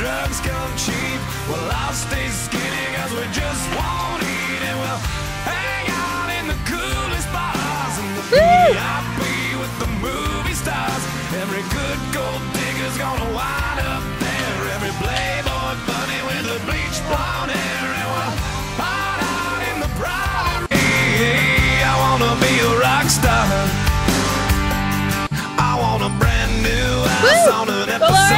drugs come cheap. Well, I'll stay skinny cause we just won't eat and we'll hang out in the coolest bars and the VIP with the movie stars. Every good gold digger's gonna wind up there. Every playboy bunny with the bleach blonde hair and we'll hide out in the private. Hey, I wanna be a rock star. I want a brand new house Woo! on an episode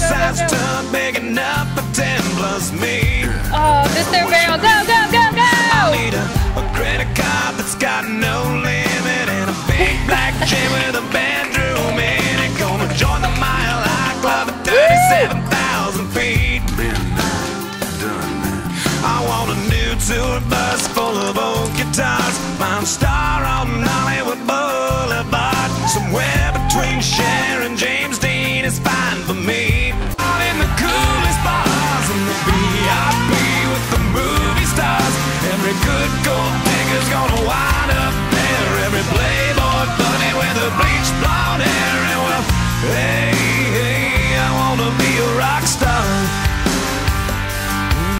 size tub big enough for ten plus me. Oh, Mr. Barrel, go, go, go, go! I need a, a credit card that's got no limit and a big black gym with a bedroom in it. Gonna join the Mile High Club at thirty-seven thousand feet. Been done that. I want a new tour bus full of old guitars. Mine star on Hollywood Boulevard. Somewhere between Cher